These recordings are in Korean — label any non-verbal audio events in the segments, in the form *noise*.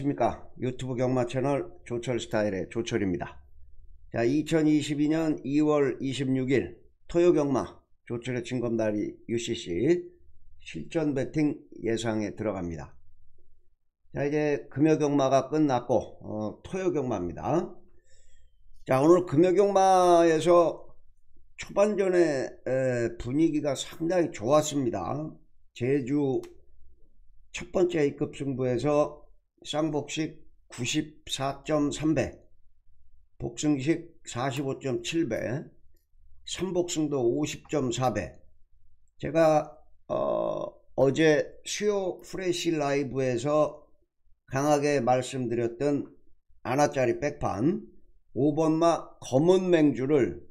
안녕하십니까. 유튜브 경마 채널 조철 스타일의 조철입니다. 자 2022년 2월 26일 토요 경마 조철의 진검다리 UCC 실전 배팅 예상에 들어갑니다. 자 이제 금요 경마가 끝났고 어, 토요 경마입니다. 자 오늘 금요 경마에서 초반전에 에, 분위기가 상당히 좋았습니다. 제주 첫 번째 A급 승부에서 쌍복식 94.3배 복승식 45.7배 삼복승도 50.4배. 제가 어, 제 수요 프레시 라이브에서 강하게 말씀드렸던 아나짜리 백판 5번마 검은 맹주를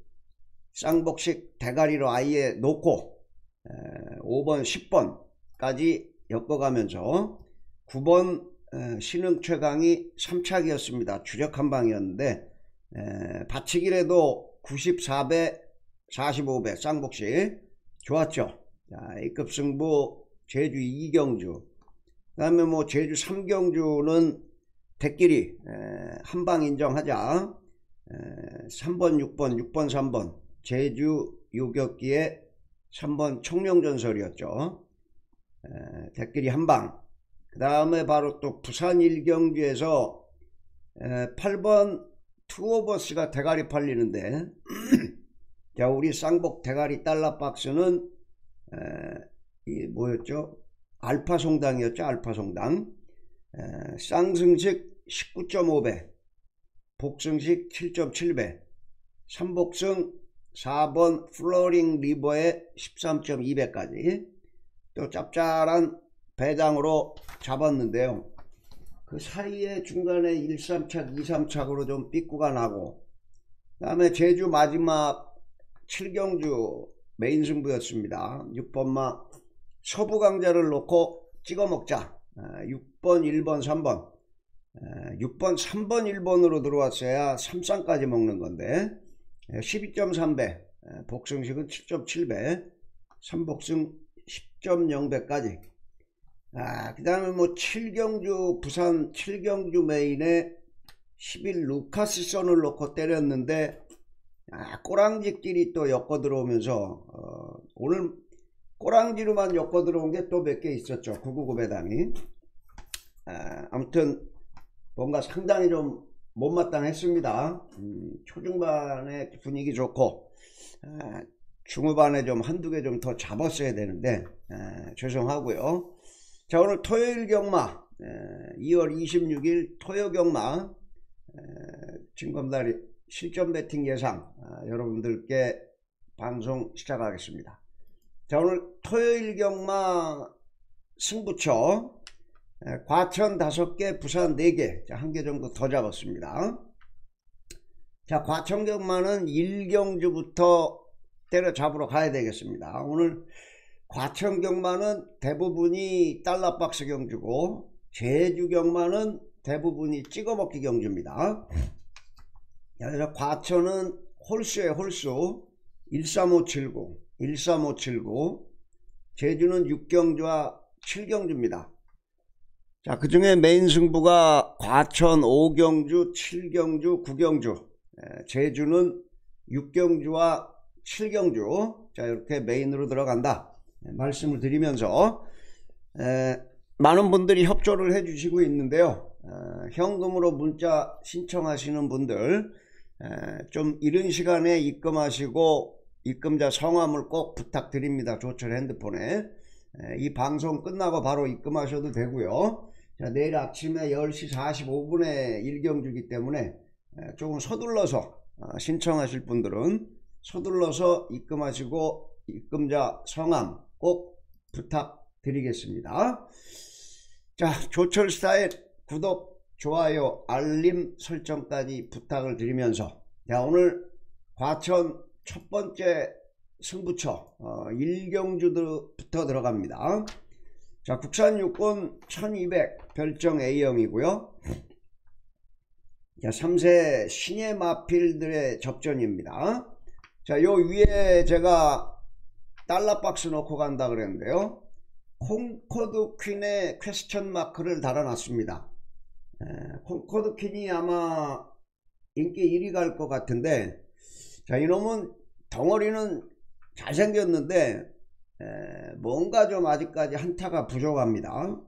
쌍복식 대가리로 아예 놓고 5번 10번까지 엮어가면서 9번 신흥 최강이 3착이었습니다. 주력 한 방이었는데 에, 받치기라도 94배 45배 쌍복식 좋았죠. 자, A급 승부 제주 2경주 그 다음에 뭐 제주 3경주는 대끼리 한방 인정하자 에, 3번 6번 6번 3번 제주 요격기에 3번 총룡전설이었죠. 에, 대끼리 한방 그 다음에 바로 또 부산 일경주에서 8번 투어버스가 대가리 팔리는데 *clears throat* 자 우리 쌍복 대가리 달러 박스는 에, 이 뭐였죠? 알파송당이었죠 알파송당. 에, 쌍승식 19.5배 복승식 7.7배 삼복승 4번 플로링 리버에 13.2배까지. 또 짭짤한 배당으로 잡았는데요. 그 사이에 중간에 1, 3착, 2, 3착으로 좀 삐꾸가 나고 그 다음에 제주 마지막 7경주 메인 승부였습니다. 6번마 서부강자를 놓고 찍어 먹자. 6번, 1번, 3번. 6번, 3번, 1번으로 들어왔어야 3쌍까지 먹는 건데 12.3배. 복승식은 7.7배. 3복승 10.0배까지 아, 그 다음에 뭐 7경주, 부산 7경주 메인에 11 루카스 선을 놓고 때렸는데, 아, 꼬랑지끼리 또 엮어 들어오면서, 어, 오늘 꼬랑지로만 엮어 들어온 게 또 몇 개 있었죠. 999 배당이. 아, 아무튼, 뭔가 상당히 좀 못마땅했습니다. 음, 초중반에 분위기 좋고, 아, 중후반에 좀 한두 개 좀 더 잡았어야 되는데, 아, 죄송하고요. 자 오늘 토요일 경마 2월 26일 토요 경마 진검다리 실전 배팅 예상 아, 여러분들께 방송 시작하겠습니다. 자 오늘 토요일 경마 승부처 과천 5개 부산 4개 한개 정도 더 잡았습니다. 자 과천 경마는 1경주부터 때려잡으러 가야 되겠습니다. 오늘 과천 경마는 대부분이 달러박스 경주고 제주 경마는 대부분이 찍어먹기 경주입니다. 그래서 과천은 홀수에 홀수 13579 13579 제주는 6경주와 7경주입니다. 자, 그 중에 메인 승부가 과천 5경주, 7경주, 9경주, 제주는 6경주와 7경주. 자, 이렇게 메인으로 들어간다. 네, 말씀을 드리면서 에, 많은 분들이 협조를 해 주시고 있는데요. 어, 현금으로 문자 신청하시는 분들 에, 좀 이른 시간에 입금하시고 입금자 성함을 꼭 부탁드립니다. 조철 핸드폰에. 에, 이 방송 끝나고 바로 입금하셔도 되고요. 자, 내일 아침에 10시 45분에 일경주기 때문에 조금 서둘러서 어, 신청하실 분들은 서둘러서 입금하시고 입금자 성함 꼭 부탁드리겠습니다. 자, 조철 스타일 구독, 좋아요, 알림 설정까지 부탁을 드리면서 자, 오늘 과천 첫 번째 승부처 어, 1경주부터 들어갑니다. 자, 국산 육군 1200 별정 A형이고요. 자, 3세 신예 마필들의 접전입니다. 자, 요 위에 제가 달러 박스 넣고 간다 그랬는데요 콩코드 퀸의 question mark를 달아놨습니다 콩코드 퀸이 아마 인기 1위 갈 것 같은데 자 이놈은 덩어리는 잘생겼는데 에, 뭔가 좀 아직까지 한타가 부족합니다.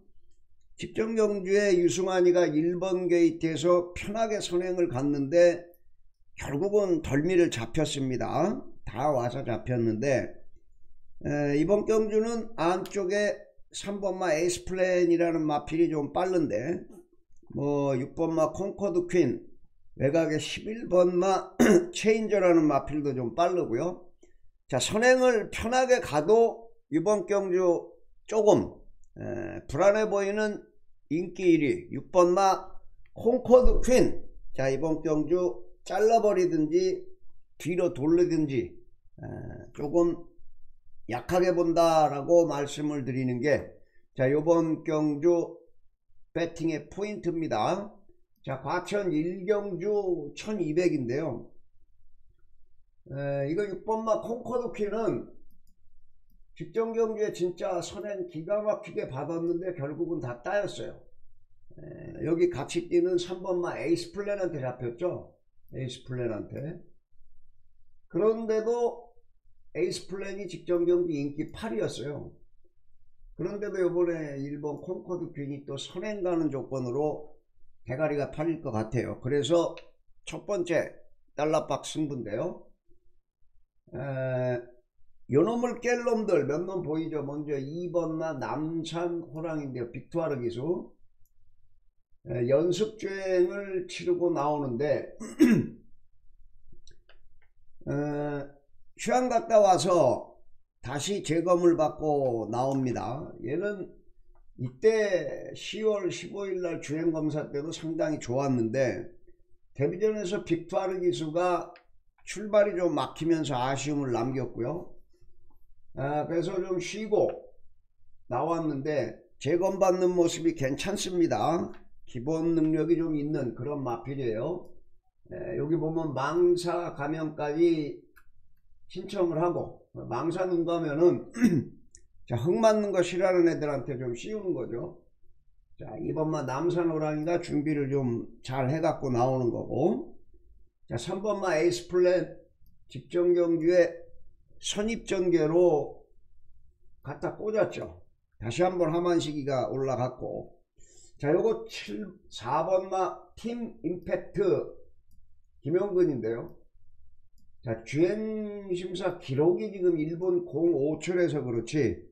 직전 경주에 유승환이가 1번 게이트에서 편하게 선행을 갔는데 결국은 덜미를 잡혔습니다. 다 와서 잡혔는데 에, 이번 경주는 안쪽에 3번마 에이스 플랜이라는 마필이 좀 빠른데 뭐 6번마 콩코드 퀸 외곽에 11번마 체인저라는 *clears throat* 마필도 좀 빠르고요. 자 선행을 편하게 가도 이번 경주 조금 에, 불안해 보이는 인기 1위 6번마 콩코드 퀸. 자 이번 경주 잘라버리든지 뒤로 돌리든지 에, 조금 약하게 본다라고 말씀을 드리는 게 자 요번 경주 배팅의 포인트입니다. 자 과천 1경주 1200인데요. 에, 이거 6번마 콩코드 퀸은 직전 경주에 진짜 선행 기가 막히게 받았는데 결국은 다 따였어요. 에, 여기 같이 뛰는 3번마 에이스 플랜한테 잡혔죠. 에이스 플랜한테. 그런데도 에이스 플랜이 직전 경주 인기 8위였어요. 그런데도 이번에 일본 콩코드 퀸이 또 선행 가는 조건으로 대가리가 팔릴 것 같아요. 그래서 첫 번째 달러박스 승부인데요. 에, 요놈을 깰 놈들 몇 놈 보이죠? 먼저 2번마 남산 호랑인데요. 빅투아르 기수. 에, 연습 주행을 치르고 나오는데 *clears throat* 에, 휴양 갔다 와서 다시 재검을 받고 나옵니다. 얘는 이때 10월 15일 날 주행검사 때도 상당히 좋았는데 데뷔전에서 빅투아르 기수가 출발이 좀 막히면서 아쉬움을 남겼고요. 아, 그래서 좀 쉬고 나왔는데 재검받는 모습이 괜찮습니다. 기본 능력이 좀 있는 그런 마필이에요. 에, 여기 보면 망사 가면까지 신청을 하고 망사 눈 가면은 *clears throat* 자, 흙 맞는 거 싫어하는 애들한테 좀 씌우는 거죠. 자, 이번마 남산 호랑이가 준비를 좀 잘 해갖고 나오는 거고. 자, 3번마 에이스 플랜 직전 경주에 선입 전개로 갖다 꽂았죠. 다시 한번 하만시기가 올라갔고. 자, 요거 7, 4번마 팀 임팩트 김영근인데요. 자, 주행심사 기록이 지금 일본 05철에서 그렇지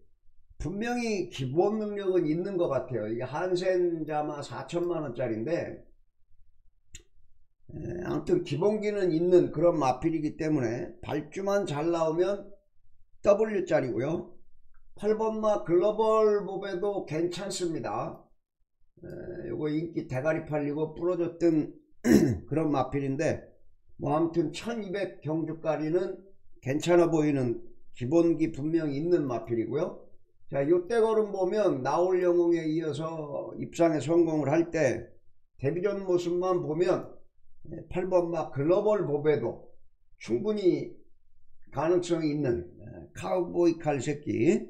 분명히 기본 능력은 있는 것 같아요. 이게 한센자마 4천만원짜리인데 아무튼 기본기는 있는 그런 마필이기 때문에 발주만 잘 나오면 W짜리고요. 8번마 글로벌 몹에도 괜찮습니다. 요거 인기 대가리 팔리고 부러졌던 *clears throat* 그런 마필인데 뭐 아무튼 1200 경주까지는 괜찮아 보이는 기본기 분명히 있는 마필이고요. 자, 요때 걸음 보면 나올 영웅에 이어서 입상에 성공을 할 때 데뷔전 모습만 보면 8번 막 글로벌 보배도 충분히 가능성이 있는 카우보이 칼 새끼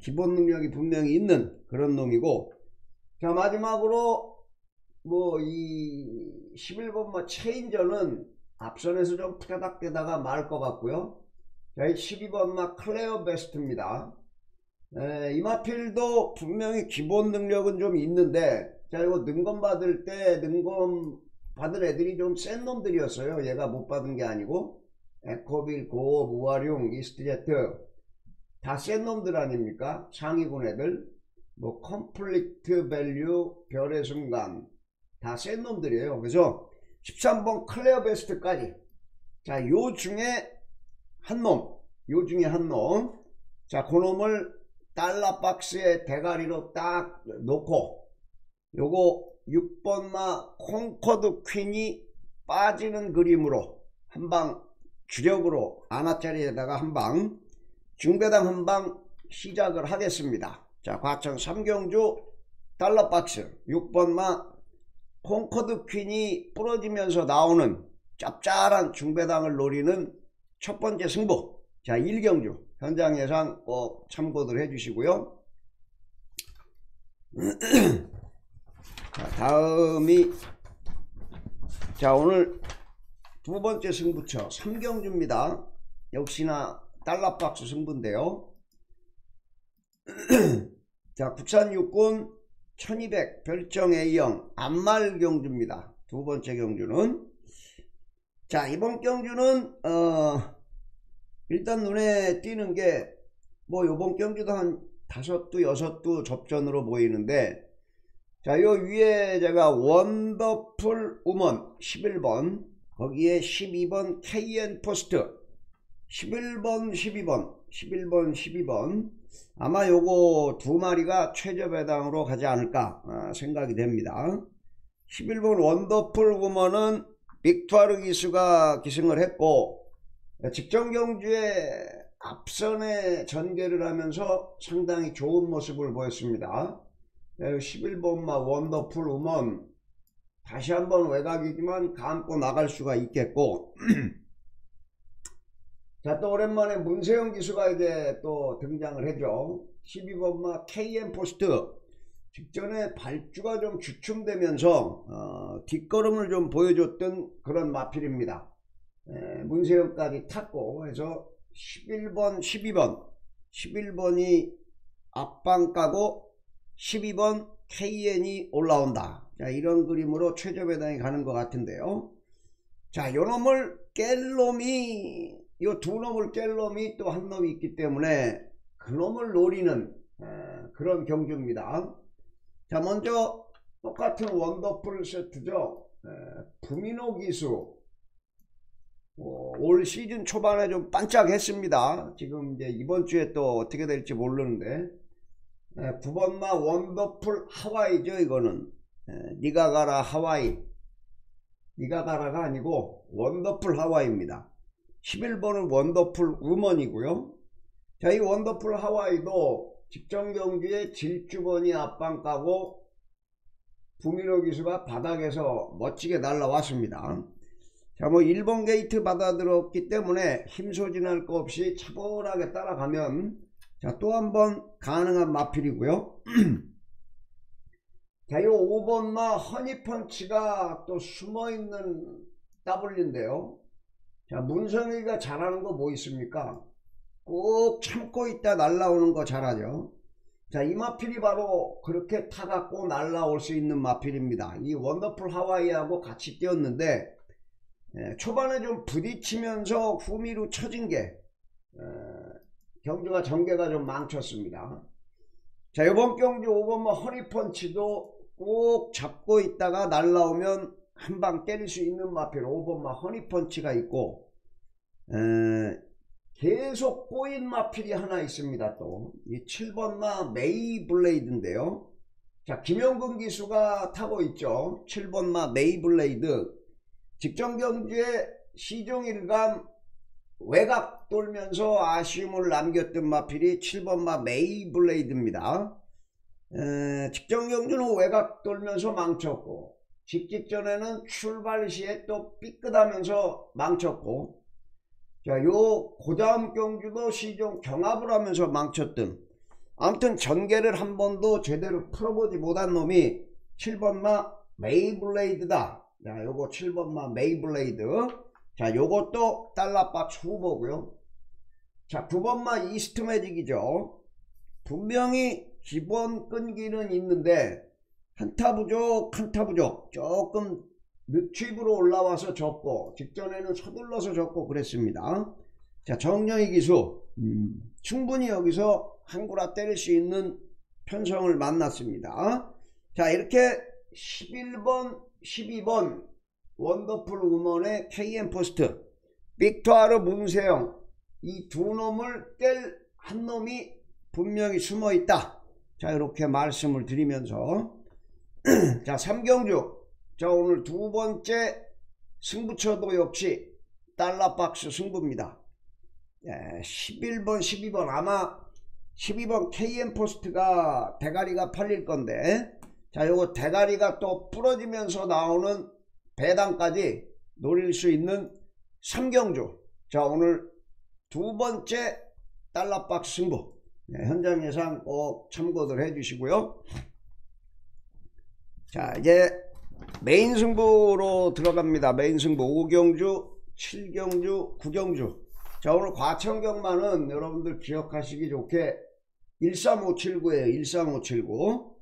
기본 능력이 분명히 있는 그런 놈이고 자 마지막으로 뭐 이 11번 뭐 체인저는 앞선에서 좀 푸다닥대다가 말 것 같고요. 자 12번 막 클레어 베스트입니다. 에, 이마필도 분명히 기본 능력은 좀 있는데 자 이거 능검 받을 때 능검 받은 애들이 좀 센 놈들이었어요. 얘가 못 받은 게 아니고. 에코빌, 고업, 우아룡, 이스트제트. 다 센 놈들 아닙니까? 상위군 애들. 뭐 컴플리트 밸류 별의 순간. 다 센 놈들이에요. 그래서 13번 클레어 베스트까지 자 요 중에 한놈요 중에 한놈자 그놈을 달러 박스에 대가리로 딱 놓고 요거 6번마 콩코드 퀸이 빠지는 그림으로 한방 주력으로 아나짜리에다가 한방 중배당 한방 시작을 하겠습니다. 자 과천 3경주 달러 박스 6번마 콩코드 퀸이 부러지면서 나오는 짭짤한 중배당을 노리는 첫 번째 승부 자 1경주 현장 예상 꼭 참고들 해주시고요. *clears throat* 자, 다음이 자 오늘 두 번째 승부처 3경주입니다. 역시나 달러박스 승부인데요. *clears throat* 자 국산 육군 1200 별정 A형 안말 경주입니다. 두 번째 경주는 자 이번 경주는 어 일단 눈에 띄는 게 뭐 요번 경주도 한 다섯 두 여섯 두 접전으로 보이는데 자 요 위에 제가 원더풀 우먼 11번 거기에 12번 KN 포스트 11번 12번 11번 12번 아마 요거 두 마리가 최저 배당으로 가지 않을까 아, 생각이 됩니다 11번 원더풀 우먼은 빅투아르 기수가 기승을 했고 직전 경주에 앞선에 전개를 하면서 상당히 좋은 모습을 보였습니다. 11번마 원더풀 우먼 다시 한번 외곽이지만 감고 나갈 수가 있겠고 *clears throat* 자 또 오랜만에 문세영 기수가 이제 또 등장을 해죠. 12번마 KM 포스트 직전에 발주가 좀 주춤되면서 어, 뒷걸음을 좀 보여줬던 그런 마필입니다. 에, 문세영까지 탔고 해서 11번 12번 11번이 앞방 까고 12번 KN이 올라온다 자 이런 그림으로 최저 배당이 가는 것 같은데요 자 요 놈을 깰 놈이 요두 놈을 깰 놈이 또 한 놈이 있기 때문에 그 놈을 노리는 에, 그런 경주입니다. 자 먼저 똑같은 원더풀 세트죠. 에, 부미노 기수. 어, 올 시즌 초반에 좀 반짝했습니다. 지금 이제 이번 주에 또 어떻게 될지 모르는데. 에, 9번마 원더풀 하와이죠 이거는. 에, 니가 가라 하와이. 니가 가라가 아니고 원더풀 하와이입니다. 11번은 원더풀 우먼이고요. 자, 이 원더풀 하와이도 직전 경기에 질주번이 앞방 까고 부미노 기수가 바닥에서 멋지게 날라왔습니다. 자, 뭐 1번 게이트 받아들었기 때문에 힘소진할 거 없이 차분하게 따라가면 자, 또 한 번 가능한 마필이고요. *clears throat* 자, 이 5번마 허니펀치가 또 숨어있는 W인데요. 자, 문성이가 잘하는 거 뭐 있습니까? 꼭 참고 있다 날라오는 거 잘하죠. 자, 이 마필이 바로 그렇게 타갖고 날라올 수 있는 마필입니다. 이 원더풀 하와이하고 같이 뛰었는데 예, 초반에 좀 부딪히면서 후미로 쳐진 게 에, 경주가 전개가 좀 망쳤습니다. 자 이번 경주 5번마 허니펀치도 꼭 잡고 있다가 날라오면 한 방 때릴 수 있는 마필 5번마 허니펀치가 있고 에, 계속 꼬인 마필이 하나 있습니다 또. 이 7번마 메이블레이드인데요. 자 김영근 기수가 타고 있죠. 7번마 메이블레이드. 직전 경주에 시종일관 외곽 돌면서 아쉬움을 남겼던 마필이 7번마 메이블레이드입니다. 에, 직전 경주는 외곽 돌면서 망쳤고 직직 전에는 출발 시에 또 삐끗하면서 망쳤고 자 요 고다음 경주도 시종 경합을 하면서 망쳤던 아무튼 전개를 한 번도 제대로 풀어보지 못한 놈이 7번마 메이블레이드다. 자 요거 7번마 메이블레이드. 자 요것도 달러박스 후보고요. 자 9번마 이스트 매직이죠. 분명히 기본 끈기는 있는데 한타 부족 한타 부족. 조금 늦추입으로 올라와서 졌고 직전에는 서둘러서 졌고 그랬습니다. 자 정령희 기수. 음, 충분히 여기서 한구라 때릴 수 있는 편성을 만났습니다. 자 이렇게 11번 12번 원더풀 우먼의 KM 포스트 빅토아르 문세영 이 두 놈을 뗄 한 놈이 분명히 숨어 있다. 자 이렇게 말씀을 드리면서 *clears throat* 자 삼경주. 자 오늘 두 번째 승부처도 역시 달러박스 승부입니다. 예, 11번 12번. 아마 12번 KM 포스트가 대가리가 팔릴 건데. 자 요거 대가리가 또 부러지면서 나오는 배당까지 노릴 수 있는 삼경주. 자 오늘 두 번째 달러박스 승부. 네, 현장 예상 꼭 참고들 해 주시고요 자 이제 메인 승부로 들어갑니다. 메인 승부 5경주, 7경주, 9경주. 자 오늘 과천경마는 여러분들 기억하시기 좋게 13579에요. 13579.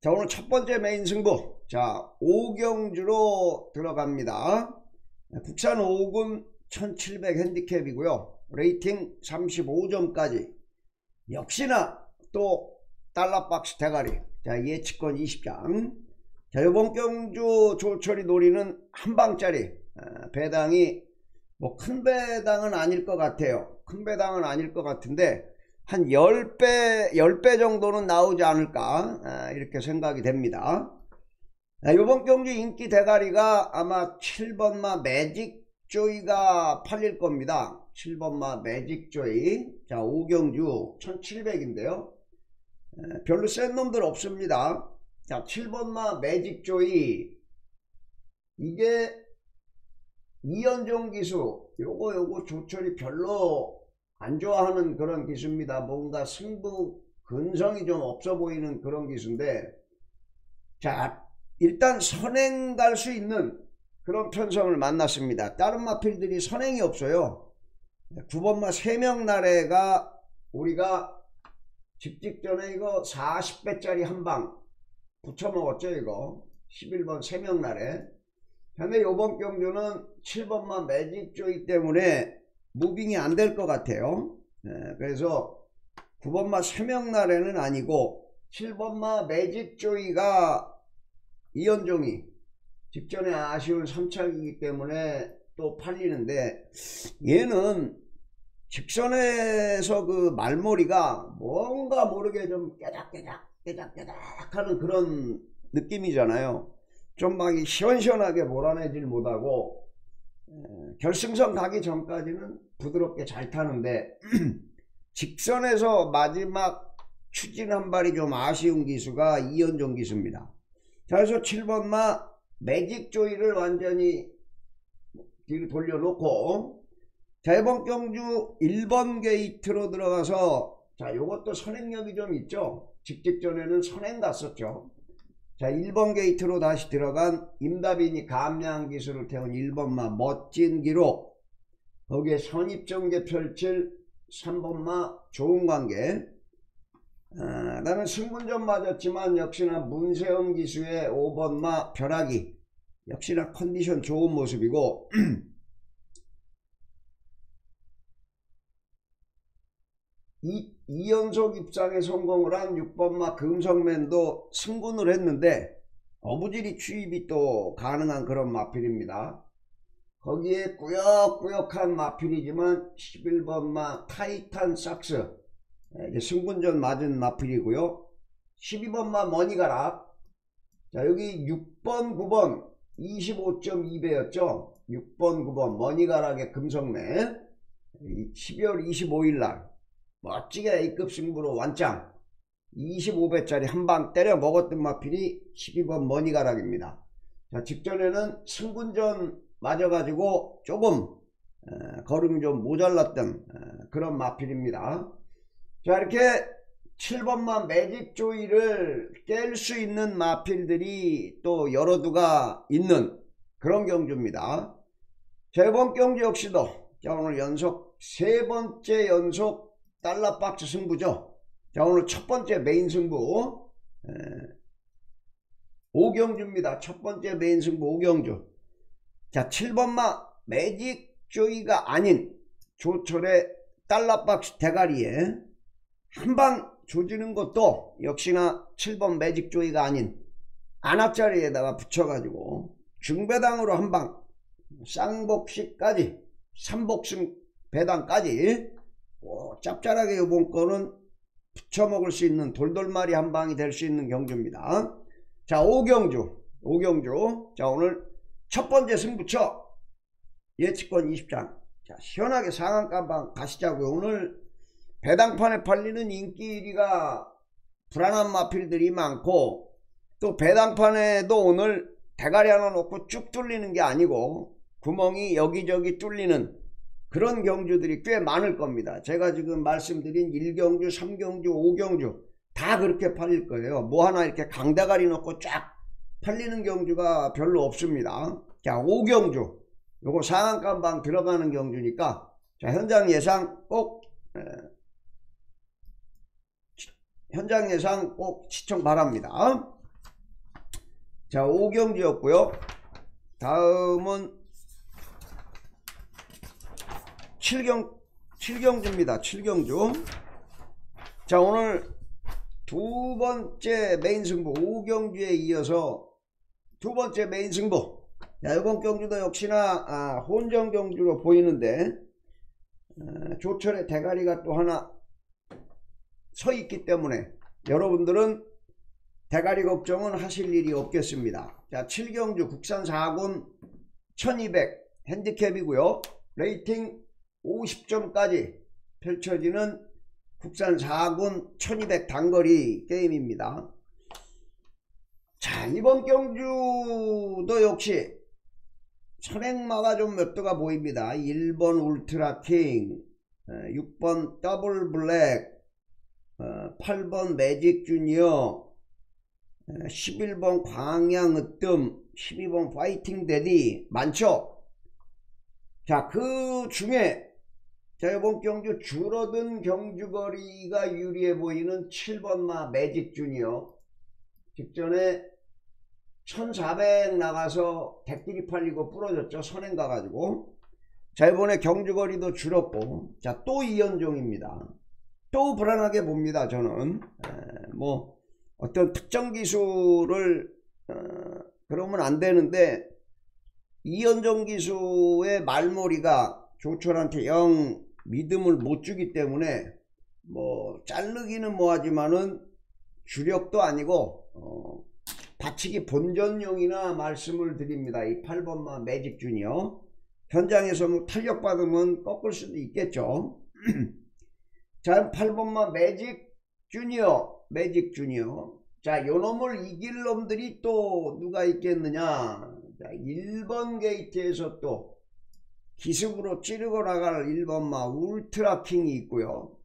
자 오늘 첫 번째 메인 승부. 자 5경주로 들어갑니다. 국산 5군 1700 핸디캡이고요. 레이팅 35점까지. 역시나 또 달러박스 대가리. 자 예측권 20장. 자 이번 경주 조철이 노리는 한 방짜리 아, 배당이 뭐 큰 배당은 아닐 것 같아요. 큰 배당은 아닐 것 같은데 한 10배 10배 정도는 나오지 않을까 아, 이렇게 생각이 됩니다. 아, 이번 경주 인기 대가리가 아마 7번마 매직 조이가 팔릴 겁니다. 7번마 매직 조이. 자 5경주 1700인데요. 별로 센 놈들 없습니다 자 7번마 매직조이. 이게 이연종 기수 요거 요거 조철이 별로 안 좋아하는 그런 기수입니다. 뭔가 승부 근성이 좀 없어 보이는 그런 기수인데 자 일단 선행 갈 수 있는 그런 편성을 만났습니다. 다른 마필들이 선행이 없어요. 9번마 3명 나래가 우리가 직직전에 이거 40배짜리 한 방 붙여먹었죠 이거. 11번 3명 날에. 근데 요번 경주는 7번만 매직조이 때문에 무빙이 안 될 것 같아요. 네, 그래서 9번마 3명 날에는 아니고 7번마 매직조이가 이현종이 직전에 아쉬운 3차이기 때문에 또 팔리는데 얘는 직선에서 그 말머리가 뭔가 모르게 좀 깨작깨작 깨작깨작 하는 그런 느낌이잖아요. 좀 막 시원시원하게 몰아내질 못하고 결승선 가기 전까지는 부드럽게 잘 타는데 *clears throat* 직선에서 마지막 추진 한 발이 좀 아쉬운 기수가 이현종 기수입니다. 자, 그래서 7번마 매직 조이를 완전히 뒤로 돌려놓고 자, 이번 경주 1번 게이트로 들어가서 자, 요것도 선행력이 좀 있죠. 직직전에는 선행 갔었죠. 자 1번 게이트로 다시 들어간 임다빈이 감량 기수를 태운 1번마 멋진 기록 거기에 선입전개 펼칠 3번마 좋은 관계 아, 나는 승군전 맞았지만 역시나 문세영 기수의 5번마 벼락이 역시나 컨디션 좋은 모습이고 *clears throat* 이, 2연속 입상에 성공을 한 6번마 금성맨도 승군을 했는데 어부질이 추입이 또 가능한 그런 마필입니다. 거기에 꾸역꾸역한 마필이지만 11번마 타이탄 삭스 이제 승군전 맞은 마필이고요. 12번마 머니가락 자 여기 6번 9번 25.2배였죠. 6번 9번 머니가락의 금성맨 12월 25일날 멋지게 A급 승부로 완짱 25배짜리 한 방 때려 먹었던 마필이 12번 머니가락입니다. 자, 직전에는 승군전 맞아가지고 조금 에, 걸음이 좀 모자랐던 에, 그런 마필입니다. 자 이렇게 7번마 매직 조이를 깰 수 있는 마필들이 또 여러 두가 있는 그런 경주입니다. 자 이번 경주 역시도 자 오늘 연속 세 번째 연속 달러 박스 승부죠. 자 오늘 첫 번째 메인 승부 에, 오경주입니다. 첫 번째 메인 승부 오경주. 자 7번마 매직 조이가 아닌 조철의 달러 박스 대가리에 한 방 조지는 것도 역시나 7번 매직 조이가 아닌 안압자리에다가 붙여가지고 중배당으로 한 방 쌍복식까지 삼복승 배당까지 오, 짭짤하게 이번 거는 부쳐먹을 수 있는 돌돌말이 한 방이 될 수 있는 경주입니다. 자, 오경주. 오경주. 자, 오늘 첫 번째 승부처. 예측권 20장. 자, 시원하게 상한가 한방 가시자고요. 오늘 배당판에 팔리는 인기 1위가 불안한 마필들이 많고 또 배당판에도 오늘 대가리 하나 놓고 쭉 뚫리는 게 아니고 구멍이 여기저기 뚫리는 그런 경주들이 꽤 많을 겁니다. 제가 지금 말씀드린 1경주, 3경주, 5경주 다 그렇게 팔릴 거예요. 뭐 하나 이렇게 강다가리 넣고 쫙 팔리는 경주가 별로 없습니다. 자, 5경주. 요거 상한가방 들어가는 경주니까 자, 현장 예상 꼭 에, 현장 예상 꼭 시청 바랍니다. 자, 5경주였고요. 다음은 7경 7경주입니다. 7경주. 자, 오늘 두 번째 메인 승부 5경주에 이어서 두 번째 메인 승부 자, 이번 경주도 역시나 아, 혼전 경주로 보이는데 아, 조철의 대가리가 또 하나 서 있기 때문에 여러분들은 대가리 걱정은 하실 일이 없겠습니다. 자, 7경주 국산 4군 1200 핸디캡이고요. 레이팅 50점까지 펼쳐지는 국산 4군 1200 단거리 게임입니다. 자 이번 경주도 역시 선행마가 좀 몇 도가 보입니다. 1번 울트라킹 6번 더블 블랙 8번 매직 주니어 11번 광양 으뜸 12번 파이팅 데디 많죠? 자 그 중에 자 이번 경주 줄어든 경주거리가 유리해 보이는 7번마 매직 주니어 직전에 1400 나가서 대끼리 팔리고 부러졌죠. 선행 가가지고. 자 이번에 경주거리도 줄었고. 자 또 이연종입니다. 또 불안하게 봅니다 저는. 에, 뭐 어떤 특정 기수를 어, 그러면 안 되는데 이연종 기수의 말머리가 조철한테 영 믿음을 못 주기 때문에 뭐 자르기는 뭐하지만은 주력도 아니고 어, 받치기 본전용이나 말씀을 드립니다. 이 8번마 매직 주니어 현장에서 뭐 탄력 받으면 꺾을 수도 있겠죠. *clears throat* 자 8번마 매직 주니어 매직 주니어 자 요놈을 이길 놈들이 또 누가 있겠느냐 자 1번 게이트에서 또 기습으로 찌르고 나갈 1번마 울트라킹이 있고요.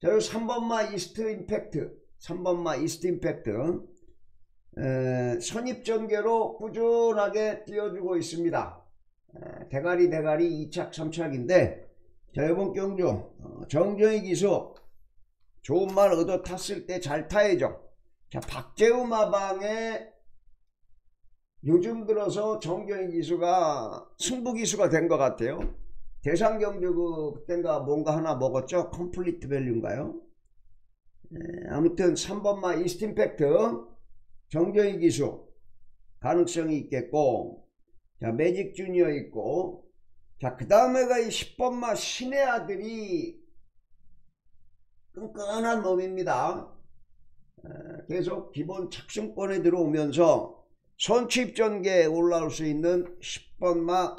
자 3번마 이스트 임팩트 3번마 이스트 임팩트 에, 선입전개로 꾸준하게 뛰어주고 있습니다. 에, 대가리 대가리 2착 3착인데 자 이번 경주 어, 정정희 기수 좋은 말 얻어 탔을 때 잘 타야죠. 자 박재우 마방에 요즘 들어서 정정희 기수가 승부 기수가 된 것 같아요. 대상 경주 그 그땐가 뭔가 하나 먹었죠. 컴플리트 밸류인가요? 아무튼 3번마 이스팀팩트 정정희 기수 가능성이 있겠고 자 매직 주니어 있고 자그 다음에가 이 10번마 신의 아들이 끈끈한 놈입니다 계속 기본 착승권에 들어오면서 선취입전계에 올라올 수 있는 10번마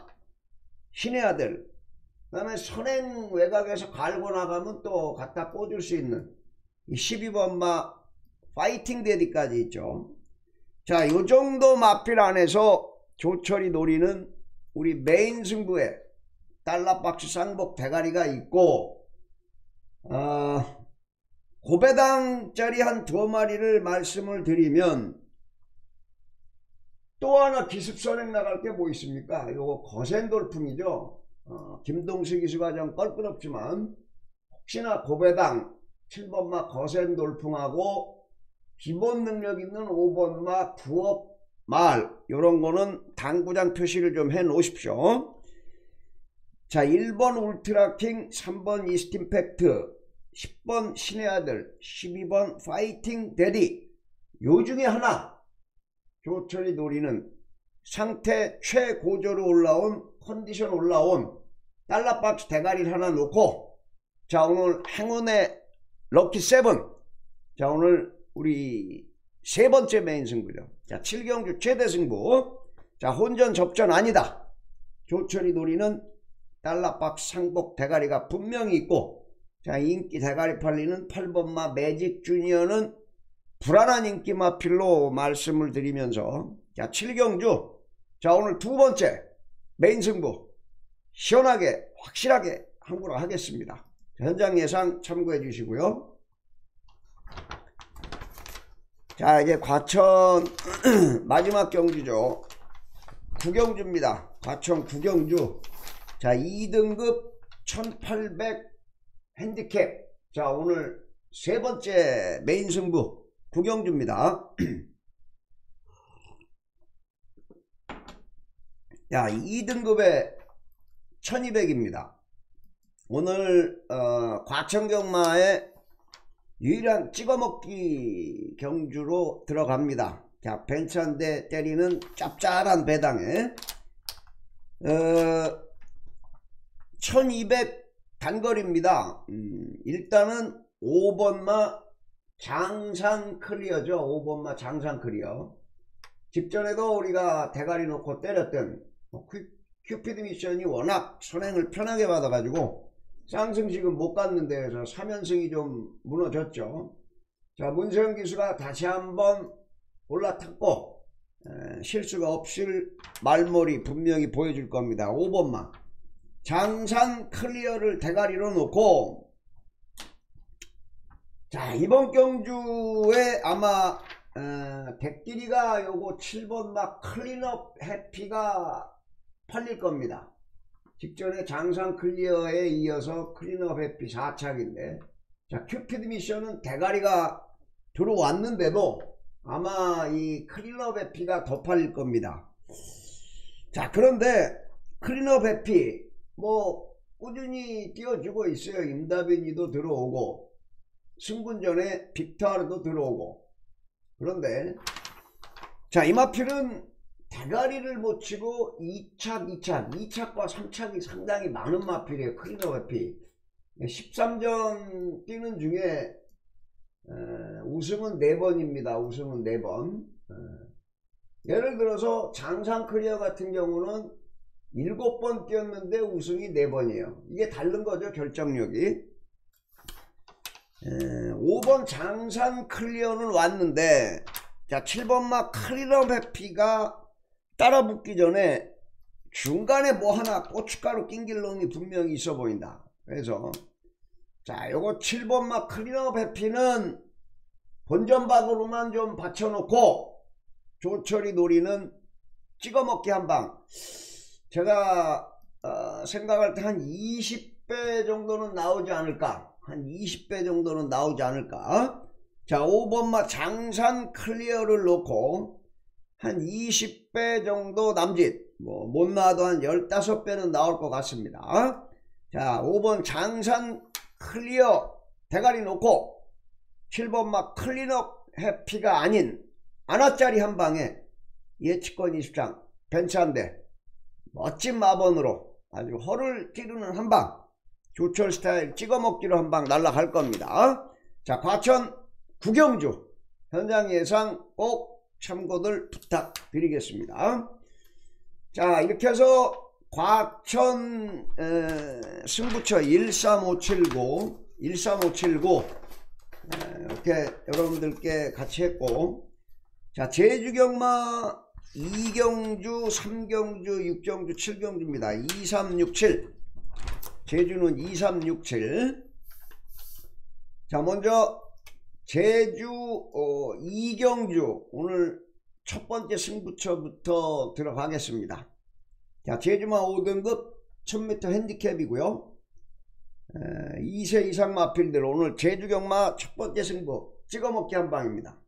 신의 아들 그 다음에 선행 외곽에서 갈고 나가면 또 갖다 꽂을 수 있는 12번마 파이팅 데디까지 있죠. 자, 요 정도 마필 안에서 조철이 노리는 우리 메인 승부에 달러박스 쌍복 대가리가 있고 어, 고배당짜리 한 두 마리를 말씀을 드리면 또 하나 기습선행 나갈 게 뭐 있습니까? 요거 거센 돌풍이죠. 어, 김동수 기수가 좀 껄끄럽지만 혹시나 고배당 7번마 거센 돌풍하고 기본 능력 있는 5번마 부업 말 이런 거는 당구장 표시를 좀 해 놓으십시오. 자 1번 울트라킹 3번 이스팀팩트 10번 신의 아들 12번 파이팅 데디 요 중에 하나 조철이 노리는 상태 최고조로 올라온 컨디션 올라온 달러박스 대가리를 하나 놓고 자 오늘 행운의 럭키 세븐. 자 오늘 우리 세 번째 메인 승부죠. 자 7경주 최대 승부. 자 혼전 접전 아니다. 조철이 노리는 달러박스 상복 대가리가 분명히 있고 자 인기 대가리 팔리는 8번마 매직 주니어는 불안한 인기 마필로 말씀을 드리면서 자 7경주 자 오늘 두 번째 메인 승부 시원하게 확실하게 함구로 하겠습니다. 현장 예상 참고해 주시고요. 자 이제 과천 *clears throat* 마지막 경주죠. 구경주입니다. 과천 구경주. 자 2등급 1800 핸디캡. 자 오늘 세 번째 메인 승부 구경주입니다. *clears throat* 야 2등급에 1200입니다. 오늘 어, 과천경마의 유일한 찍어먹기 경주로 들어갑니다. 자 벤츠 한 대 때리는 짭짤한 배당에 어, 1200 단거리입니다. 음, 일단은 5번마 장산 클리어죠. 5번마 장산 클리어. 직전에도 우리가 대가리 놓고 때렸던 뭐 큐피드 미션이 워낙 선행을 편하게 받아가지고 쌍승식은 못 갔는데 그래서 3연승이 좀 무너졌죠. 자 문세영 기수가 다시 한번 올라탔고 에, 실수가 없을 말머리 분명히 보여줄 겁니다. 5번마 장산 클리어를 대가리로 놓고 자 이번 경주에 아마 어, 객길이가 요거 7번마 클린업 해피가 팔릴 겁니다. 직전에 장산 클리어에 이어서 클린업 해피 4착인데 자 큐피드 미션은 대가리가 들어왔는데도 아마 이 클린업 해피가 더 팔릴 겁니다. 자 그런데 클린업 해피 뭐 꾸준히 띄워주고 있어요. 임다빈이도 들어오고 승군전에 빅터르도 들어오고. 그런데 자 이 마필은 대가리를 못 치고 2착 2착 2착과 3착이 상당히 많은 마필이에요. 클리너 마필. 13전 뛰는 중에 에, 우승은 4번입니다. 우승은 4번. 에, 예를 들어서 장산 클리어 같은 경우는 7번 뛰었는데 우승이 4번이에요. 이게 다른 거죠 결정력이. 에, 5번 장산 클리어는 왔는데 자 7번마 클리너 해피가 따라 붙기 전에 중간에 뭐 하나 고춧가루 낑길 놈이 분명히 있어 보인다. 그래서 자 요거 7번마 클리너 해피는 본전박으로만 좀 받쳐놓고 조철이 노리는 찍어먹기 한방 제가 어, 생각할 때 한 20배 정도는 나오지 않을까 한 20배 정도는 나오지 않을까? 자 5번마 장산 클리어를 놓고 한 20배 정도 남짓 뭐 못 나와도 한 15배는 나올 것 같습니다. 자 5번 장산 클리어 대가리 놓고 7번마 클린업 해피가 아닌 아나짜리 한 방에 예측권 20장 벤츠한데 멋진 마번으로 아주 허를 찌르는 한방 조철 스타일 찍어 먹기로 한 방 날라갈 겁니다. 자 과천 구경주. 현장 예상 꼭 참고들 부탁드리겠습니다. 자 이렇게 해서 과천 에, 승부처 13579 13579 에, 이렇게 여러분들께 같이 했고. 자 제주경마 2경주 3경주 6경주 7경주입니다. 2367 제주는 2367 자 먼저 제주 어, 이경주 오늘 첫 번째 승부처부터 들어가겠습니다. 자 제주마 5등급 1000m 핸디캡이고요. 에, 2세 이상 마필들 오늘 제주경마 첫 번째 승부 찍어먹기 한 방입니다.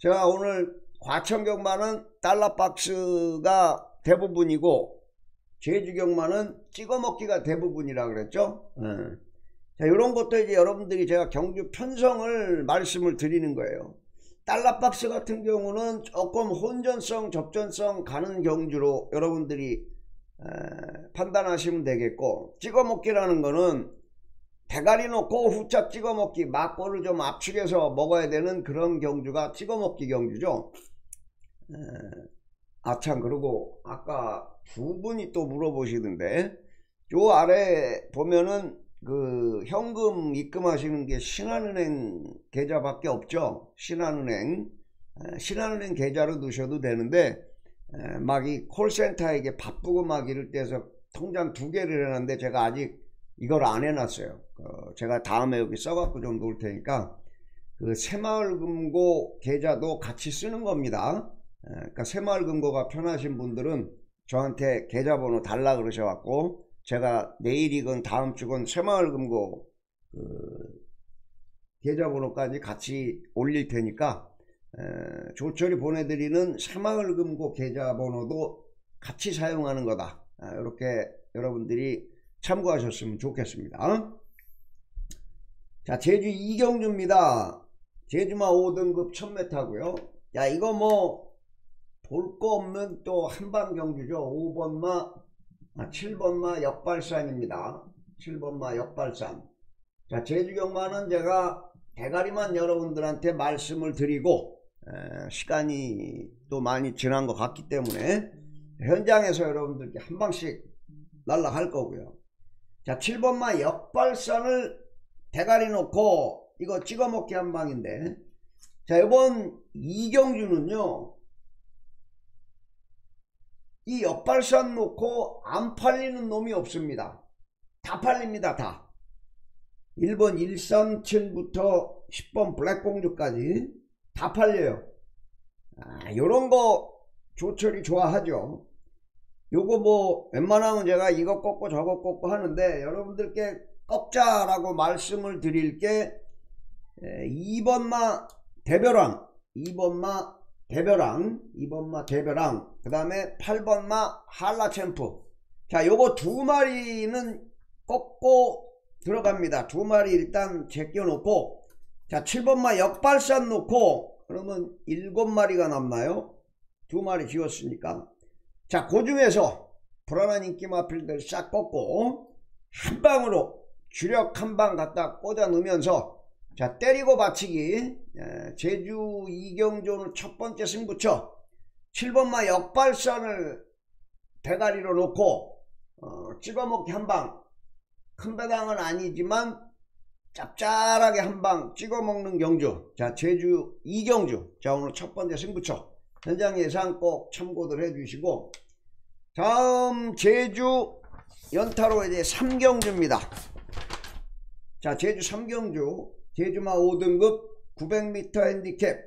제가 오늘 과천경마는 달러박스가 대부분이고 제주경마는 찍어먹기가 대부분이라 그랬죠. 에. 자, 이런 것도 이제 여러분들이 제가 경주 편성을 말씀을 드리는 거예요. 달러박스 같은 경우는 조금 혼전성, 접전성 가는 경주로 여러분들이 에, 판단하시면 되겠고 찍어먹기라는 거는 대가리 놓고 후짝 찍어먹기 막골을 좀 압축해서 먹어야 되는 그런 경주가 찍어먹기 경주죠. 에, 아참 그리고 아까 두 분이 또 물어보시던데 요 아래 보면은 그 현금 입금하시는 게 신한은행 계좌밖에 없죠. 신한은행 신한은행 계좌로 넣으셔도 되는데 막 이 콜센터에게 바쁘고 막 이럴 때서 통장 두 개를 해놨는데 제가 아직 이걸 안 해놨어요. 어, 제가 다음에 여기 써갖고 좀 놓을 테니까 그 새마을금고 계좌도 같이 쓰는 겁니다. 그러니까 새마을금고가 편하신 분들은 저한테 계좌번호 달라 그러셔갖고 제가 내일이건 다음 주건 새마을금고 그 계좌번호까지 같이 올릴 테니까 에, 조철이 보내드리는 새마을금고 계좌번호도 같이 사용하는 거다. 이렇게 아, 여러분들이 참고하셨으면 좋겠습니다. 자 제주 이경주입니다. 제주마 5등급 1000m고요. 야 이거 뭐 볼 거 없는 또 한방 경주죠. 5번마 아, 7번마 역발산입니다. 7번마 역발산. 자 제주 경마는 제가 대가리만 여러분들한테 말씀을 드리고 에, 시간이 또 많이 지난 것 같기 때문에 현장에서 여러분들께 한 방씩 날라갈 거고요. 자 7번마 역발산을 대가리 놓고 이거 찍어먹기 한 방인데 자 이번 이경주는요 이 역발산 놓고 안 팔리는 놈이 없습니다. 다 팔립니다 다. 1번 137부터 10번 블랙공주까지 다 팔려요. 아, 요런 거 조철이 좋아하죠. 요거 뭐 웬만하면 제가 이거 꺾고 저거 꺾고 하는데 여러분들께 꺾자라고 말씀을 드릴 게 2번마 대별왕 2번마 대별왕 2번마 대별왕 그 다음에 8번마 한라챔프. 자 요거 두 마리는 꺾고 들어갑니다. 두 마리 일단 제껴 놓고 자 7번마 역발산 놓고 그러면 7마리가 남나요? 두 마리 지웠으니까. 자그 중에서 불안한 인기 마필들 싹 꺾고 한 방으로 주력 한 방 갖다 꽂아 놓으면서 자 때리고 받치기. 제주 이경조는 첫 번째 승부처. 7번마 역발선을 대가리로 놓고 어, 찍어먹기 한 방. 큰 배당은 아니지만 짭짤하게 한 방 찍어먹는 경주. 자 제주 이경주. 자 오늘 첫 번째 승부처. 현장 예상 꼭 참고들 해주시고. 다음 제주 연타로 이제 3경주입니다. 자 제주 삼경주 제주마 5등급 900m 핸디캡.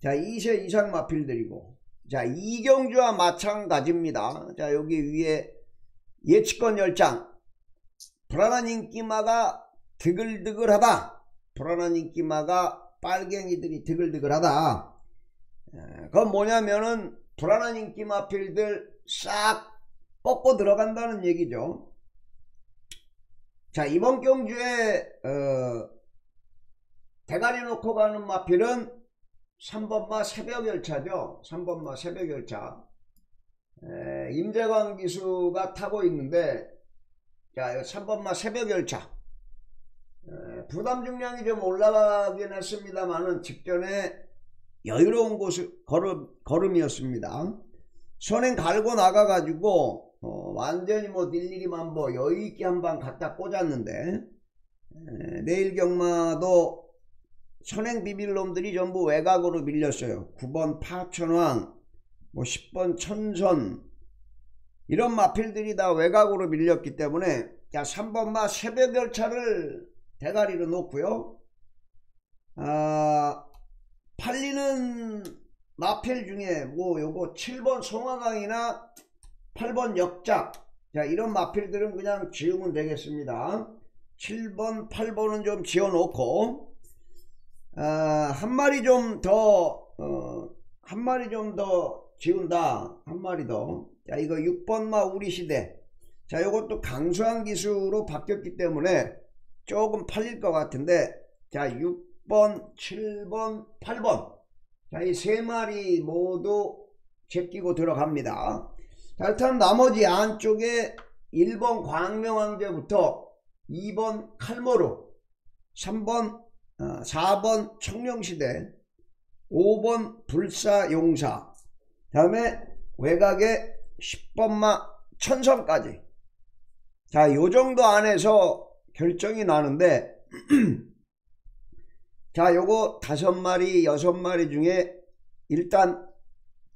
자 2세 이상 마필들이고. 자 이경주와 마찬가지입니다. 자 여기 위에 예측권 열장. 불안한 인기마가 드글드글하다. 불안한 인기마가 빨갱이들이 드글드글하다. 그건 뭐냐면은 불안한 인기 마 필들 싹 뻗고 들어간다는 얘기죠. 자 이번 경주에 어, 대가리 놓고 가는 마필은 3번마 새벽 열차죠. 3번마 새벽 열차. 에, 임재광 기수가 타고 있는데 자 3번마 새벽 열차. 에, 부담 중량이 좀 올라가긴 했습니다만은 직전에 여유로운 곳 걸음, 걸음이었습니다. 선행 갈고 나가가지고 어, 완전히 뭐 일일이만 뭐 여유있게 한 방 갖다 꽂았는데 에, 내일 경마도 선행 비빌놈들이 전부 외곽으로 밀렸어요. 9번 파천왕 뭐 10번 천선. 이런 마필들이 다 외곽으로 밀렸기 때문에 자 3번 마 새벽 열차를 대가리로 놓고요. 아 팔리는 마필 중에 뭐 요거 7번 송화강이나 8번 역작 자 이런 마필들은 그냥 지우면 되겠습니다. 7번 8번은 좀 지어 놓고 아, 한 마리 좀더한 어, 마리 좀 더 지운다. 한 마리 더 자 이거 6번마 우리 시대. 자 이것도 강수한 기수로 바뀌었기 때문에 조금 팔릴 것 같은데 자 6번 7번 8번. 자 이 세 마리 모두 제끼고 들어갑니다. 자, 일단 나머지 안쪽에 1번 광명왕제부터 2번 칼모루 3번 어, 4번 청룡시대 5번 불사용사 다음에 외곽에 10번마 천성까지. 자 요정도 안에서 결정이 나는데 *clears throat* 자 요거 다섯 마리 여섯 마리 중에 일단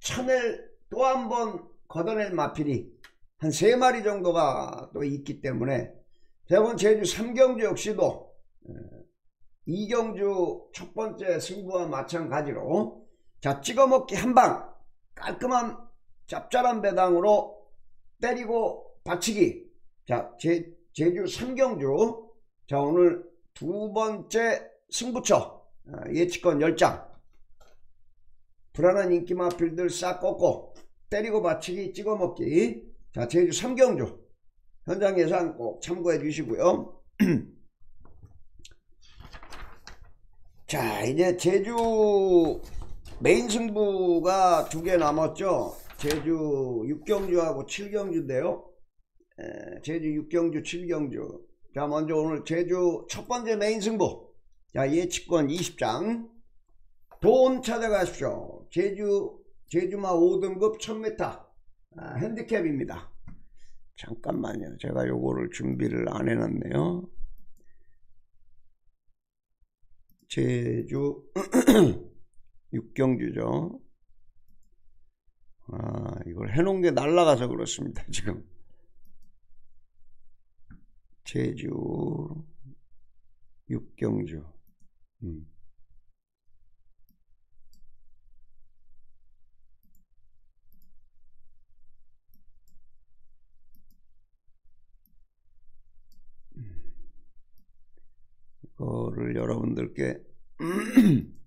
천을 또 한 번 걷어낼 마필이 한 세 마리 정도가 또 있기 때문에 대본 제주 삼경주 역시도 이경주 첫 번째 승부와 마찬가지로 자 찍어먹기 한 방 깔끔한 짭짤한 배당으로 때리고 받치기. 자 제, 제주 삼경주. 자 오늘 두 번째 승부처 아, 예측권 10장. 불안한 인기 마필들 싹 꺾고 때리고 받치기 찍어먹기. 자 제주 삼경주. 현장 예상 꼭 참고해 주시고요 *clears throat* 자 이제 제주 메인 승부가 두 개 남았죠? 제주 6경주하고 7경주인데요. 제주 6경주 7경주. 자 먼저 오늘 제주 첫 번째 메인 승부. 자 예측권 20장. 돈 찾아가십시오. 제주 제주마 5등급 1000m 아, 핸디캡입니다. 잠깐만요. 제가 요거를 준비를 안 해놨네요 제주 *clears throat* 육경주죠. 아, 이걸 해놓은 게 날라가서 그렇습니다. 지금 제주 육경주 음. 이 거를 여러분들께 *clears throat*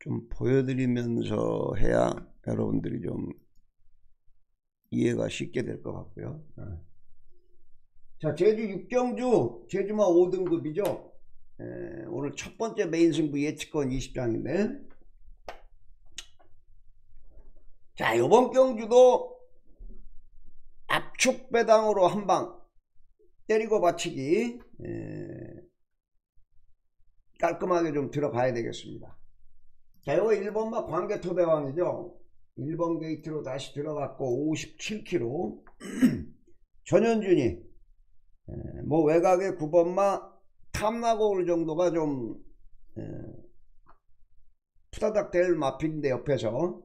좀 보여드리면서 해야 여러분들이 좀 이해가 쉽게 될 것 같고요. 네. 자, 제주 육경주, 제주마 5등급이죠. 에, 오늘 첫 번째 메인 승부 예측권 20장인데. 자, 요번 경주도 압축 배당으로 한 방 때리고 받치기. 에, 깔끔하게 좀 들어가야 되겠습니다. 자, 이거 1번마 광개토대왕이죠. 1번 게이트로 다시 들어갔고 57km *clears throat* 전현준이 뭐 외곽에 9번마 탐나고 올 정도가 좀 에, 푸다닥 될 마필인데 옆에서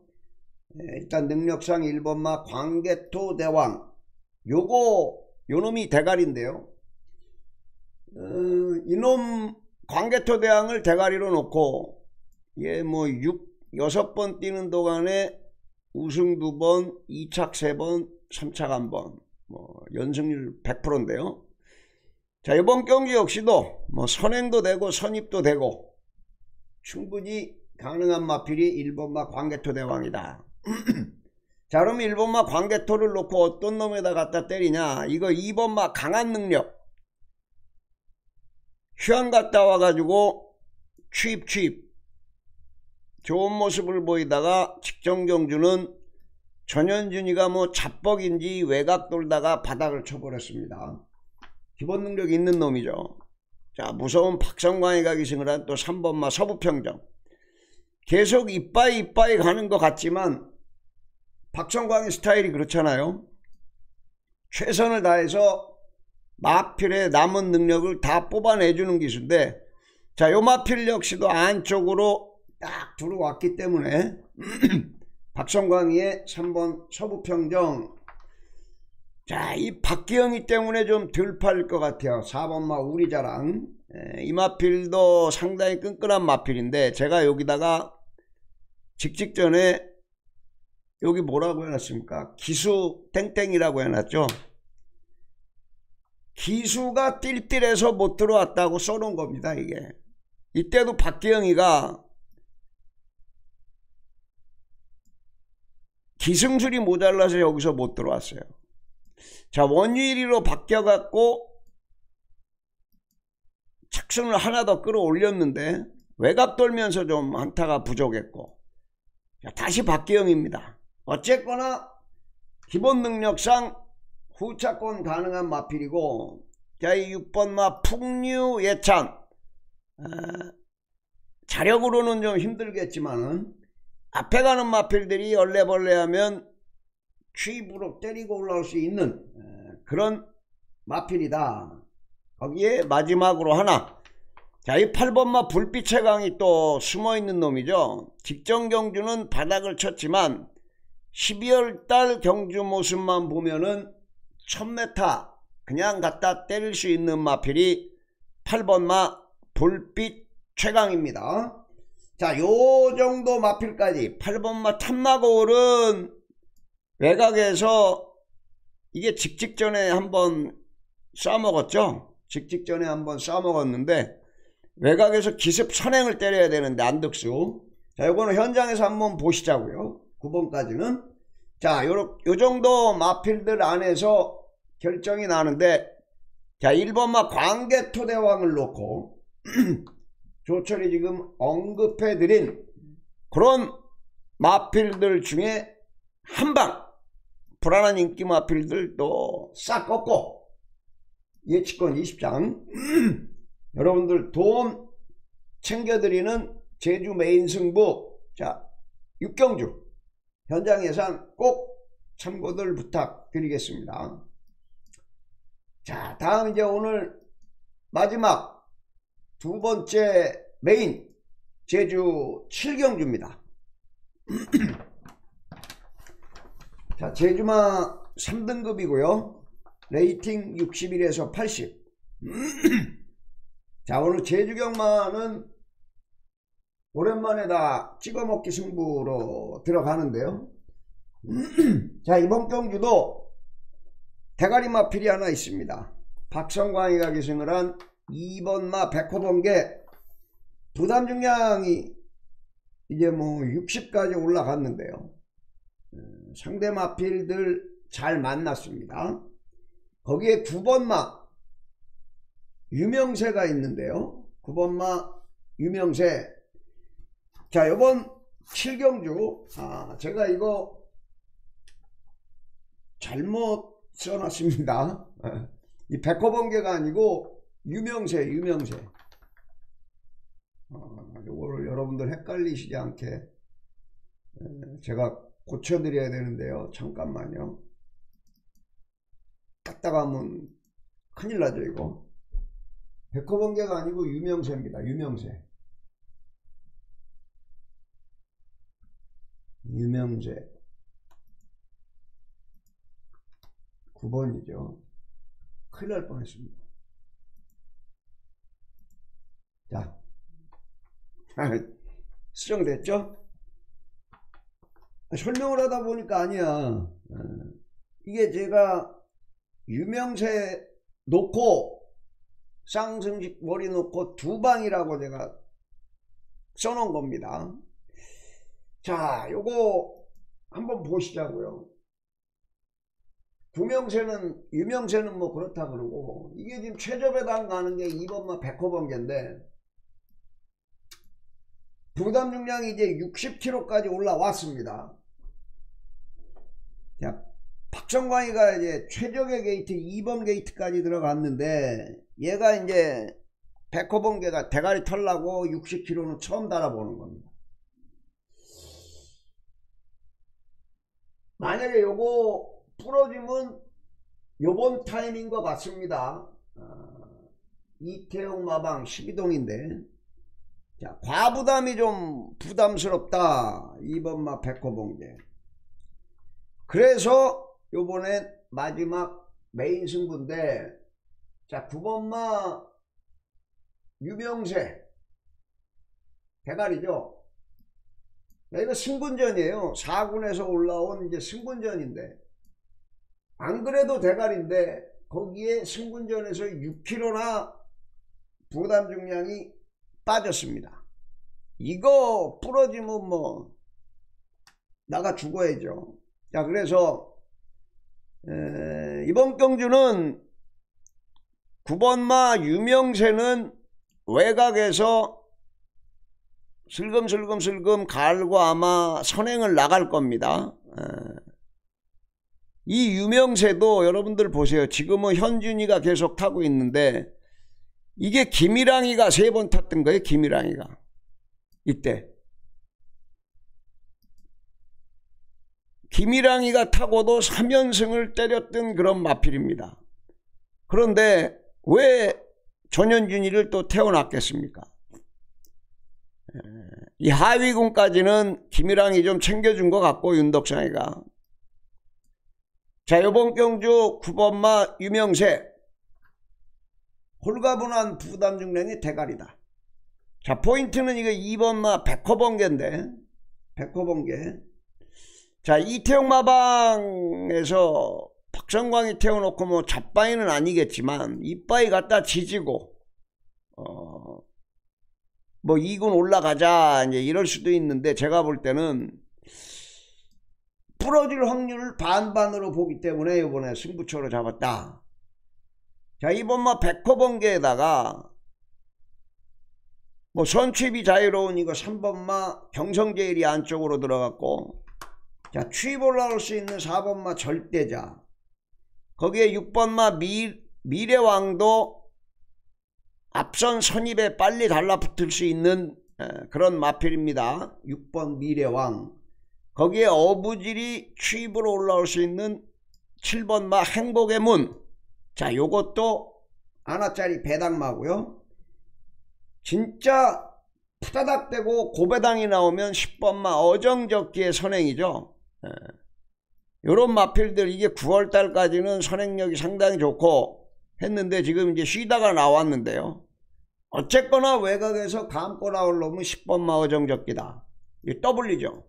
에, 일단 능력상 1번마 광개토 대왕 요거 요놈이 대가리인데요 어, 이놈 광개토 대왕을 대가리로 놓고 얘뭐 6, 6번 뛰는 동안에 우승 2번, 2착 3번, 3착 1번 뭐 연승률 100%인데요. 자 이번 경기 역시도 뭐 선행도 되고 선입도 되고 충분히 가능한 마필이 1번마 광개토 대왕이다. 자 그럼 1번마 광개토를 놓고 어떤 놈에다 갖다 때리냐 이거 2번마 강한 능력 휴양 갔다 와가지고 취입 취입 좋은 모습을 보이다가 직정경주는 전현준이가 뭐 잡벅인지 외곽 돌다가 바닥을 쳐버렸습니다. 기본 능력 있는 놈이죠. 자 무서운 박성광이가 기승을 한 또 3번마 서부평정 계속 이빠이 이빠이 가는 것 같지만 박성광의 스타일이 그렇잖아요. 최선을 다해서 마필의 남은 능력을 다 뽑아내주는 기수인데 자 요 마필 역시도 안쪽으로 딱 들어왔기 때문에 *clears throat* 박성광이의 3번 서부평정. 자 이 박기영이 때문에 좀 덜 팔릴 것 같아요. 4번마 우리 자랑. 이 마필도 상당히 끈끈한 마필인데 제가 여기다가 직직전에 여기 뭐라고 해놨습니까? 기수 땡땡이라고 해놨죠 기수가 띨띨해서 못 들어왔다고 써놓은 겁니다 이게. 이때도 박기영이가 기승술이 모자라서 여기서 못 들어왔어요. 자 원유일이로 바뀌어갖고 착순을 하나 더 끌어올렸는데 외곽 돌면서 좀 한타가 부족했고. 자, 다시 박기영입니다. 어쨌거나 기본 능력상 후차권 가능한 마필이고 자이 6번 마 풍류 예찬. 어, 자력으로는 좀 힘들겠지만은 앞에 가는 마필들이 얼레벌레하면 취입으로 때리고 올라올 수 있는 어, 그런 마필이다. 거기에 마지막으로 하나. 자 이 8번마 불빛의 강이 또 숨어있는 놈이죠. 직전 경주는 바닥을 쳤지만 12월달 경주 모습만 보면은 1000m 그냥 갖다 때릴 수 있는 마필이 8번마 불빛 최강입니다. 자, 요 정도 마필까지. 8번마 탐나고을은 외곽에서 이게 직직전에 한번 쏴먹었죠? 직직전에 한번 쏴먹었는데 외곽에서 기습 선행을 때려야 되는데 안득수. 자 요거는 현장에서 한번 보시자고요. 9번까지는 자 요, 요 정도 마필들 안에서 결정이 나는데 자 1번마 광개토대왕을 놓고 *clears throat* 조철이 지금 언급해드린 그런 마필들 중에 한 방 불안한 인기 마필들도 싹 꺾고 예치권 20장. *clears throat* 여러분들 돈 챙겨드리는 제주 메인 승부 자 육경주 현장 예상 꼭 참고들 부탁드리겠습니다. 자 다음 이제 오늘 마지막 두 번째 메인 제주 7경주입니다. *clears throat* 자 제주마 3등급이고요. 레이팅 61에서 80. *clears throat* 자 오늘 제주경마는 오랜만에 다 찍어먹기 승부로 들어가는데요. *clears throat* 자 이번 경주도 대가리 마필이 하나 있습니다. 박성광이가 기승을 한 2번 마 백호번개 부담 중량이 이제 뭐 60까지 올라갔는데요. 음, 상대 마필들 잘 만났습니다. 거기에 9번마 유명세가 있는데요. 9번마 유명세 자 요번 7경주 아 제가 이거 잘못 써놨습니다. *laughs* 이 백호번개가 아니고 유명세 유명세 어, 요거를 여러분들 헷갈리시지 않게 제가 고쳐드려야 되는데요. 잠깐만요. 갔다가 하면 큰일 나죠 이거. 백호번개가 아니고 유명세입니다. 유명세. 유명세. 9번이죠. 큰일 날 뻔했습니다. 자, 수정됐죠? 설명을 하다 보니까 아니야. 어, 이게 제가 유명세 놓고 쌍승식 머리 놓고 두 방이라고 제가 써놓은 겁니다. 자, 요거 한번 보시자고요. 구명세는 유명세는 뭐 그렇다 그러고 이게 지금 최저배당 가는 게 2번만 백호번개인데 부담 중량이 이제 60kg까지 올라왔습니다. 자, 박정광이가 이제 최적의 게이트 2번 게이트까지 들어갔는데 얘가 이제 백호번개가 대가리 털라고 60kg는 처음 달아보는 겁니다. 만약에 요거 부러지면 요번 것 같습니다. 어, 이태용 마방 12동인데 자 과부담이 좀 부담스럽다. 2번마 백호봉제 그래서 요번에 마지막 메인 승부인데 자 9번마 유명세 대가리죠. 이거 승분전이에요. 4군에서 올라온 이제 승분전인데 안 그래도 대가리인데 거기에 승분전에서 6kg나 부담 중량이 빠졌습니다. 이거 부러지면 뭐 나가 죽어야죠. 자 그래서 에, 이번 경주는 9번마 유명세는 외곽에서 슬금슬금슬금 갈고 아마 선행을 나갈 겁니다. 이 유명세도 여러분들 보세요. 지금은 현준이가 계속 타고 있는데 이게 김일랑이가 세 번 탔던 거예요. 김일랑이가 이때 김일랑이가 타고도 3연승을 때렸던 그런 마필입니다. 그런데 왜 전현준이를 또 태어났겠습니까? 이 하위군까지는 김일랑이 좀 챙겨준 것 같고 윤덕상이가. 자 요번 경주 9번마 유명세. 홀가분한 부담 중량이 대가리다. 자 포인트는 이거 2번마 백호번개인데 백호번개. 자 이태용 마방에서 박성광이 태워놓고 뭐 잡바이는 아니겠지만 이빠이 갖다 지지고 어, 뭐 2군 올라가자 이제 이럴 수도 있는데 제가 볼 때는 부러질 확률을 반반으로 보기 때문에 이번에 승부처로 잡았다. 자 이번마 백호 번개에다가 뭐 선취입이 자유로운 이거 3번마 경성제일이 안쪽으로 들어갔고 자 취입 올라올 수 있는 4번마 절대자 거기에 6번마 미, 미래왕도 앞선 선입에 빨리 달라붙을 수 있는 그런 마필입니다. 6번 미래왕 거기에 어부질이 취입으로 올라올 수 있는 7번 마 행복의 문. 자, 요것도 하나짜리 배당마고요. 진짜 푸다닥 되고 고배당이 나오면 10번 마 어정적기의 선행이죠. 예. 요런 마필들 이게 9월달까지는 선행력이 상당히 좋고 했는데 지금 이제 쉬다가 나왔는데요. 어쨌거나 외곽에서 감고 나올 놈은 10번마 어정적기다. 이게 더블리죠.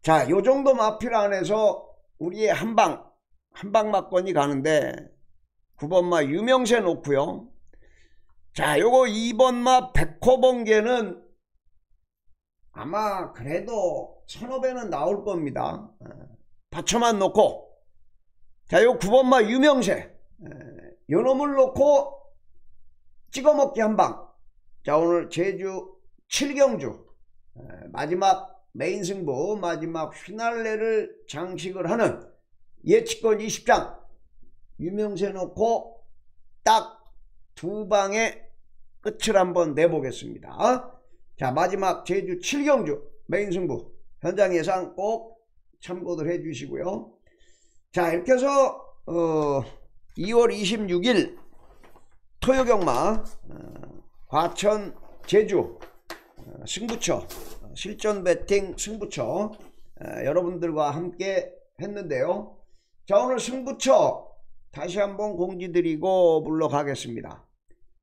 자, 요 정도 마필 안에서 우리의 한방, 한방 막건이 가는데 9번마 유명세 놓고요. 자, 요거 2번마 백호번개는 아마 그래도 선업에는 나올 겁니다. 받쳐만 놓고 자, 요 9번마 유명세 요 놈을 놓고 찍어먹기 한방 자, 오늘 제주 7경주 마지막 메인 승부 마지막 피날레를 장식을 하는 예측권 20장 유명세 놓고 딱 두 방의 끝을 한번 내보겠습니다. 자 마지막 제주 7경주 메인 승부 현장 예상 꼭 참고들 해주시고요. 자 이렇게 해서 어, 2월 26일 토요경마 어, 과천 제주 어, 승부처 실전 배팅 승부처 여러분들과 함께 했는데요. 자 오늘 승부처 다시 한번 공지드리고 물러가겠습니다.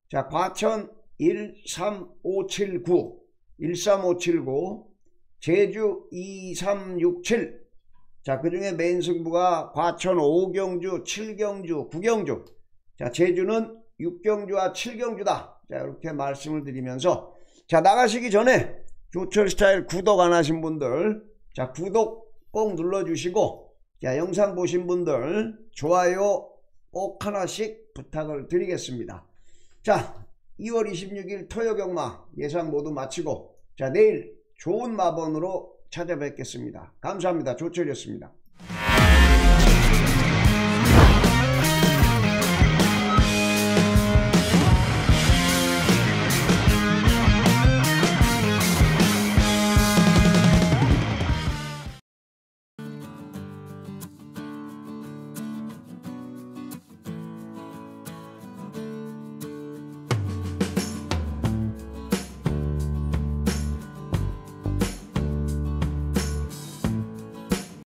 자 과천 13579 13579 제주 2367 자 그 중에 메인 승부가 과천 5경주 7경주 9경주 자 제주는 6경주와 7경주다 자 이렇게 말씀을 드리면서 자 나가시기 전에 조철 스타일 구독 안 하신 분들 자 구독 꼭 눌러 주시고 자 영상 보신 분들 좋아요 꼭 하나씩 부탁을 드리겠습니다. 자 2월 26일 토요경마 예상 모두 마치고 자 내일 좋은 마번으로 찾아뵙겠습니다. 감사합니다. 조철이었습니다.